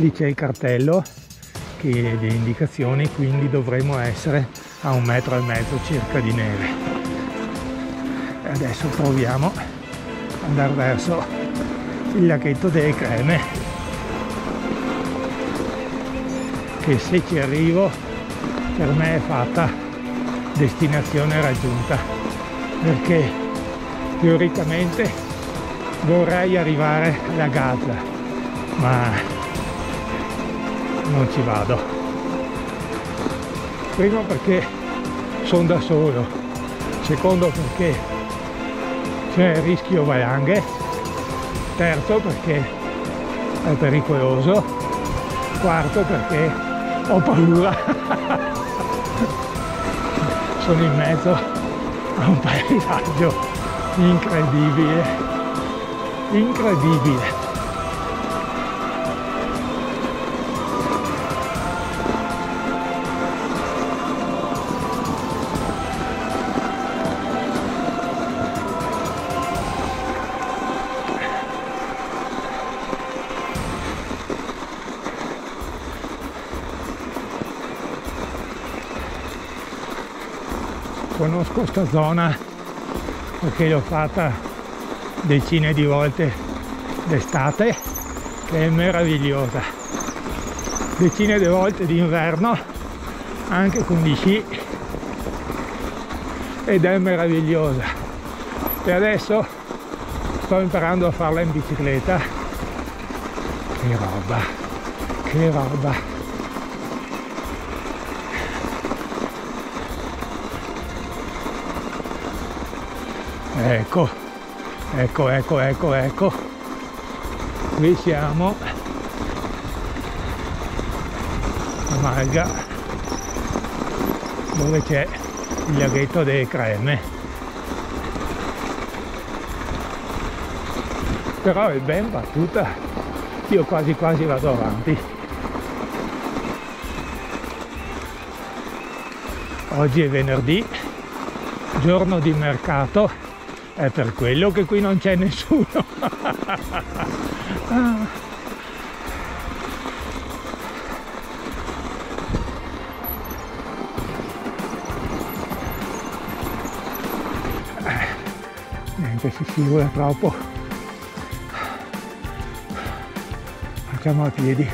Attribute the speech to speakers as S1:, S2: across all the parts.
S1: lì c'è il cartello che le indicazioni quindi dovremo essere a un metro e mezzo circa di neve. E adesso proviamo ad andare verso il laghetto delle creme che se ci arrivo per me è fatta destinazione raggiunta perché teoricamente vorrei arrivare alla Gaza ma non ci vado. Primo perché sono da solo secondo perché c'è il rischio valanghe terzo perché è pericoloso quarto perché ho paura. Sono in mezzo a un paesaggio incredibile incredibile conosco sta zona perché l'ho fatta decine di volte d'estate che è meravigliosa. Decine di volte d'inverno anche con gli sci ed è meravigliosa. E adesso sto imparando a farla in bicicletta. Che roba che roba ecco ecco ecco ecco ecco. Qui siamo. A Malga dove c'è il laghetto delle creme. Però è ben battuta. Io quasi quasi vado avanti. Oggi è venerdì giorno di mercato è per quello che qui non c'è nessuno. Niente si scivola troppo. Facciamo a piedi.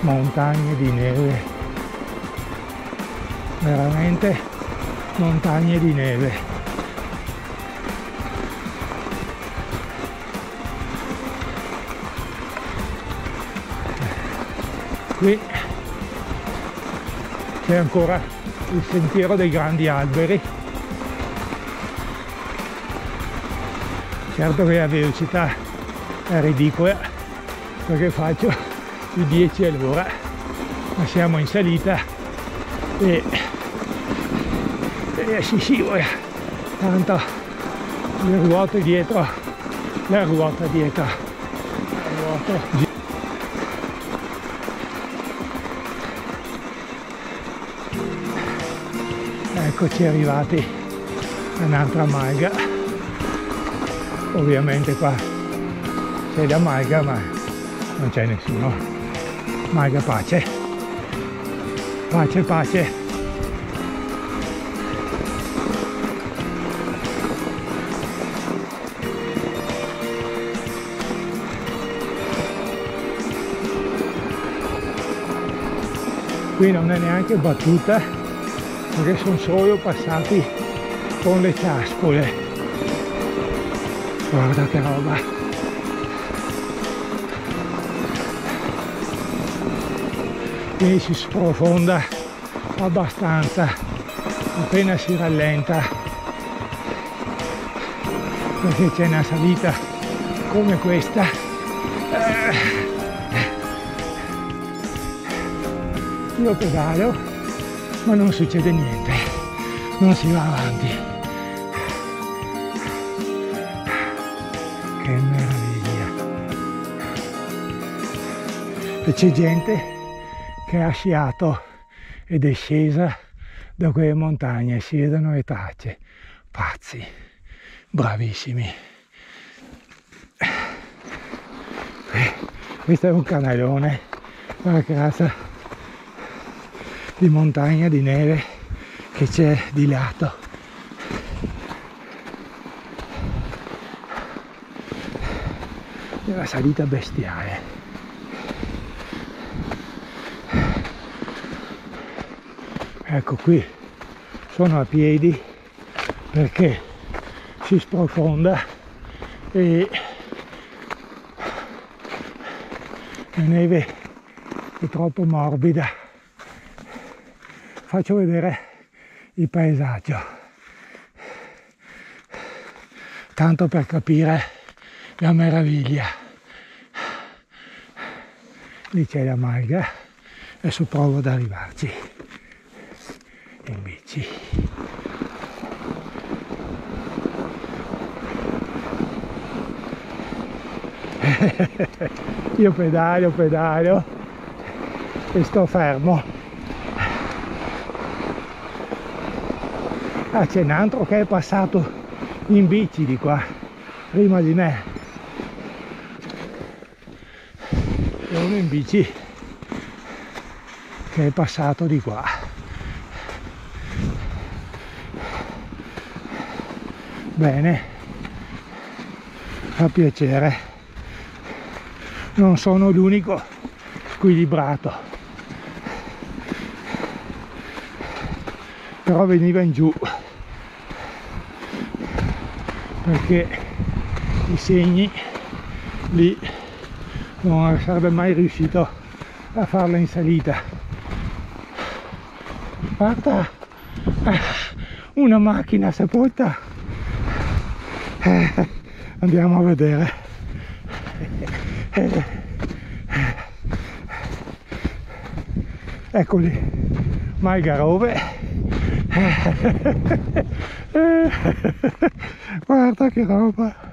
S1: Montagne di neve. Veramente montagne di neve. Qui c'è ancora il sentiero dei grandi alberi. Certo che la velocità è ridicola perché faccio i 10 all'ora ma siamo in salita e e si scivola tanto le ruote dietro la ruota dietro. La ruota eccoci arrivati a un'altra malga ovviamente qua c'è la malga ma non c'è nessuno. Malga pace. Pace pace qui non è neanche battuta perché sono solo passati con le ciaspole. Guarda che roba. Quindi si sprofonda abbastanza appena si rallenta perché c'è una salita come questa. Eh, io pedalo ma non succede niente. Non si va avanti. Che meraviglia. E c'è gente che ha sciato ed è scesa da quelle montagne si vedono le tracce pazzi. Bravissimi. Questo è un canalone. Che razza di montagna di neve che c'è di lato. È una salita bestiale. Ecco qui sono a piedi perché si sprofonda e la neve è troppo morbida faccio vedere il paesaggio. Tanto per capire la meraviglia. Lì c'è la malga. Adesso provo ad arrivarci. In bici io pedalio pedalio e sto fermo ah c'è un altro che è passato in bici di qua prima di me. E uno in bici che è passato di qua. Bene fa piacere. Non sono l'unico squilibrato però veniva in giù perché i segni lì non sarebbe mai riuscito a farla in salita. Guarda una macchina sepolta. Eh, andiamo a vedere. Eh, eccoli Malgarove guarda che roba